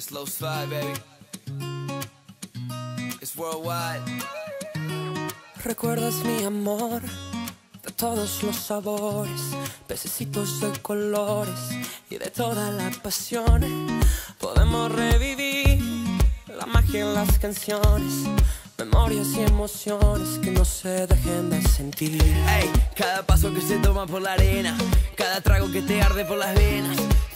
Slow slide, baby. It's worldwide. Recuerdas mi amor de todos los sabores, pececitos de colores y de toda la pasión. Podemos revivir la magia en las canciones, memorias y emociones que no se dejen de sentir. Ey, cada paso que se toma por la arena, cada trago que te arde por las venas,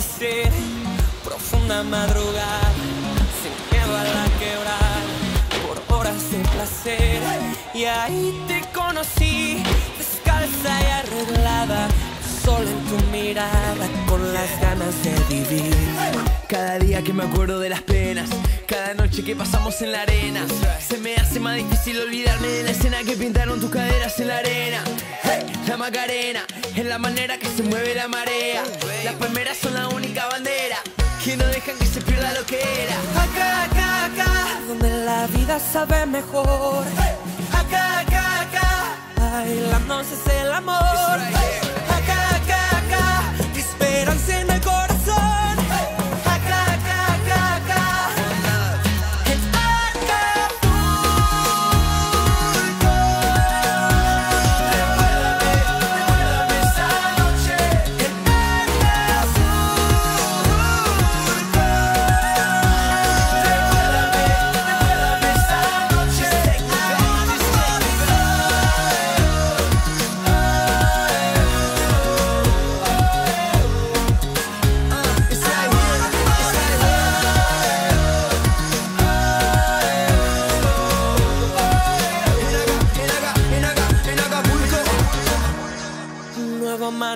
Amanecer, profunda madrugada, sin miedo a la quebrada, por horas de placer. Y ahí te conocí, descalza y arreglada, solo en tu mirada, con las ganas de vivir. Cada día que me acuerdo de las penas, cada noche que pasamos en la arena, se me hace más difícil olvidarme de la escena que pintaron tus caderas en la arena. Hey, la Macarena es la manera que se mueve la marea. Las palmeras vida sabe mejor. Acá, acá, acá, bailándonos es el amor.